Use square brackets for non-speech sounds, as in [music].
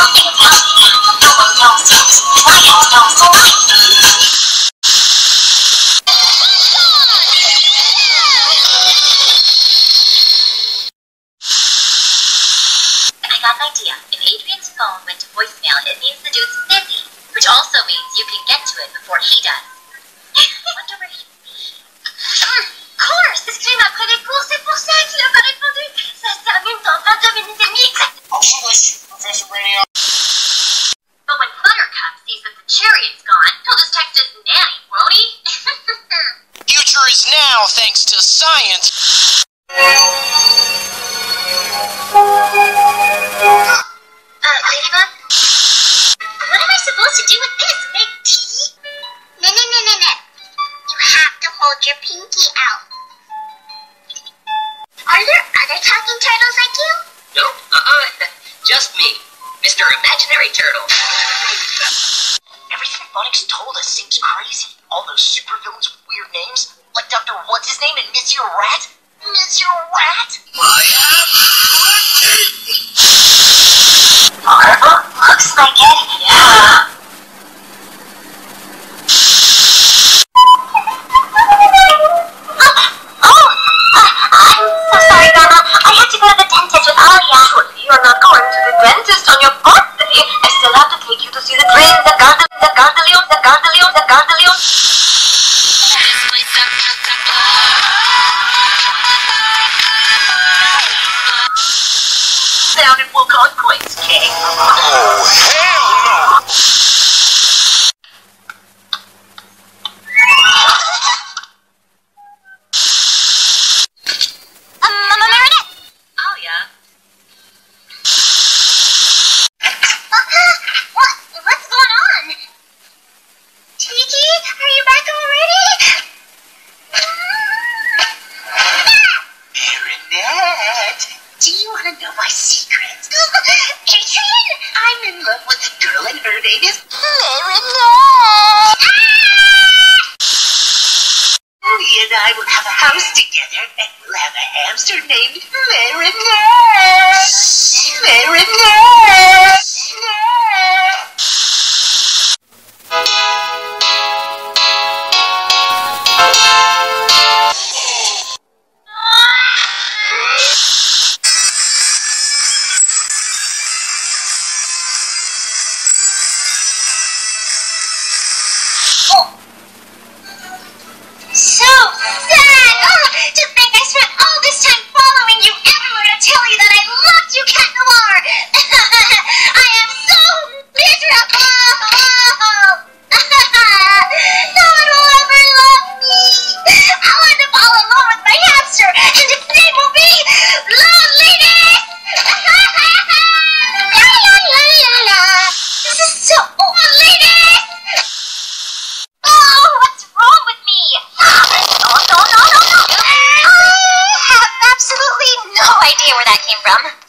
I got an idea. If Adrien's phone went to voicemail, it means the dude's busy, which also means you can get to it before he does. [laughs] thanks to science. Uh, Ladybug? What am I supposed to do with this? Make tea? No, no, no, no, no. You have to hold your pinky out. Are there other talking turtles like you? Nope, uh-uh, just me, Mr. Imaginary Turtle. Everything Phonics told us seems crazy. All those supervillains with weird names, like Dr. What's his name and Monsieur Rat? Monsieur Rat? Oh, looks like it. Yeah. Oh, oh I'm so sorry, Grandma. I had to go to the dentist oh, with Alya. Surely you're not going to the dentist on your birthday. I still have to take you to see the train, the garden, the gardelion, the gardelion, the gardelion. Down in Wukong Queen's King. Oh, hell do you want to know my secret? [laughs] Adrien! I'm in love with a girl her name is Marinette! Lee and I will have a house together and we'll have a hamster named. Marinette. 笑。came from.